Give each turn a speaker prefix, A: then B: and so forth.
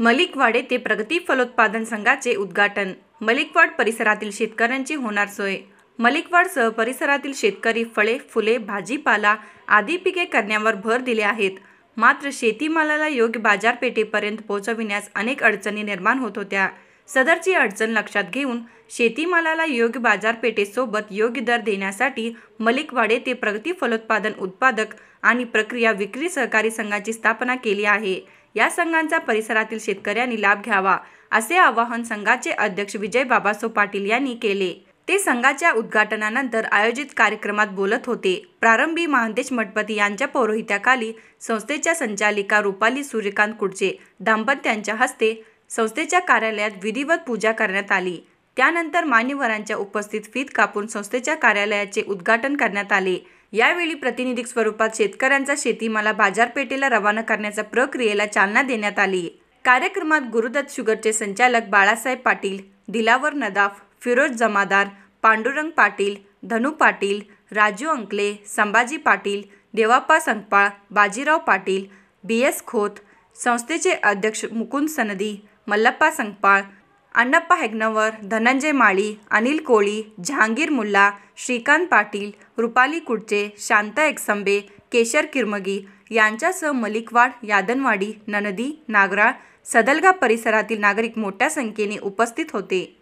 A: मलिकवाडे ते प्रगती फलोत्पादन संघाचे उद्घाटन. मलिकवाड परिसरातील शेतकऱ्यांची होणार सोय. मलिकवाडसह परिसरातील शेतकरी फळे फुले भाजीपाला आदी पिके करण्यावर भर दिले आहेत. मात्र शेतीमालाला योग्य बाजारपेठेपर्यंत पोहोचविण्यास अनेक अडचणी निर्माण होत होत्या. सदरची अडचण लक्षात घेऊन शेतीमालाला योग्य बाजारपेठेसोबत योग्य दर देण्यासाठी मलिकवाडे ते प्रगती फलोत्पादन उत्पादक आणि प्रक्रिया विक्री सहकारी संघाची स्थापना केली आहे. या संघांचा परिसरातील शेतकऱ्यांनी लाभ घ्यावा असे आवाहन संघाचे अध्यक्ष विजय बाबासो पाटील यांनी केले. ते संघाच्या उद्घाटनानंतर आयोजित कार्यक्रमात बोलत होते. प्रारंभी महादेश मठपती यांच्या पौरोहित्याखाली संस्थेच्या संचालिका रुपाली सूर्यकांत कुडचे दाम्पत्यांच्या हस्ते संस्थेच्या कार्यालयात विधिवत पूजा करण्यात आली. त्यानंतर मान्यवरांच्या उपस्थित फीत कापून संस्थेच्या कार्यालयाचे उद्घाटन करण्यात आले. यावेळी प्रातिनिधिक स्वरूपात शेतकऱ्यांचा शेतीमाला बाजारपेठेला रवाना करण्याच्या प्रक्रियेला चालना देण्यात आली. कार्यक्रमात गुरुदत्त शुगरचे संचालक बाळासाहेब पाटील दिलावर नदाफ फिरोज जमादार पांडुरंग पाटील धनु पाटील राजू अंकले संभाजी पाटील देवाप्पा संकपाळ बाजीराव पाटील बी एस खोत संस्थेचे अध्यक्ष मुकुंद सनदी मल्लप्पा संकपाळ अण्णप्पा हेग्नवर धनंजय माळी अनिल कोळी जहांगीर मुल्ला श्रीकांत पाटील रुपाली कुडचे शांता एकसंबे केशर किरमगी यांच्यासह मलिकवाड यादनवाडी ननदी नागराळ सदलगा परिसरातील नागरिक मोठ्या संख्येने उपस्थित होते.